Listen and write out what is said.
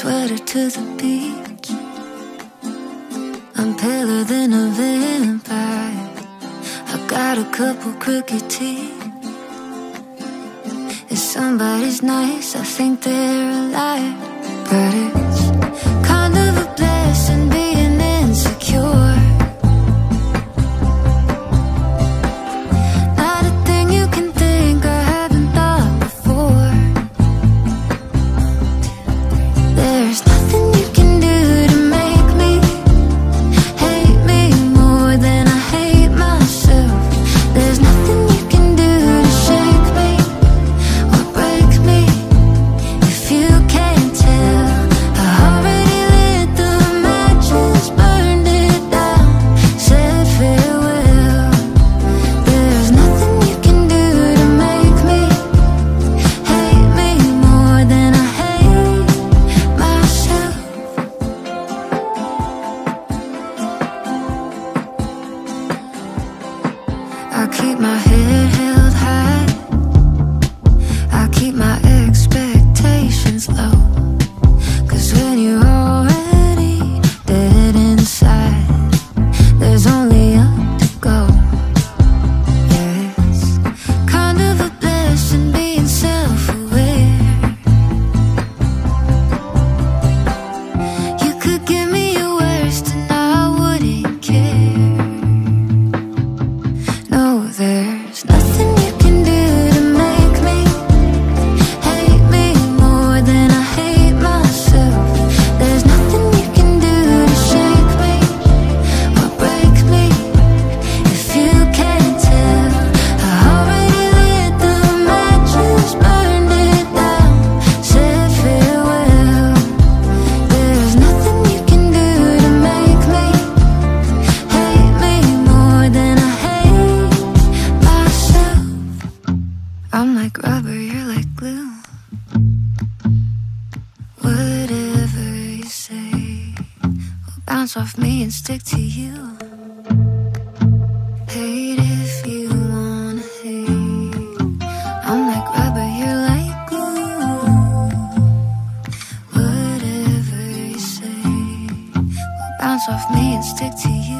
sweater to the beach. I'm paler than a vampire. I got a couple crooked teeth. If somebody's nice, I think they're alive. But it's keep my head I'm like rubber, you're like glue. Whatever you say will bounce off me and stick to you. Hate if you wanna hate. I'm like rubber, you're like glue. Whatever you say will bounce off me and stick to you.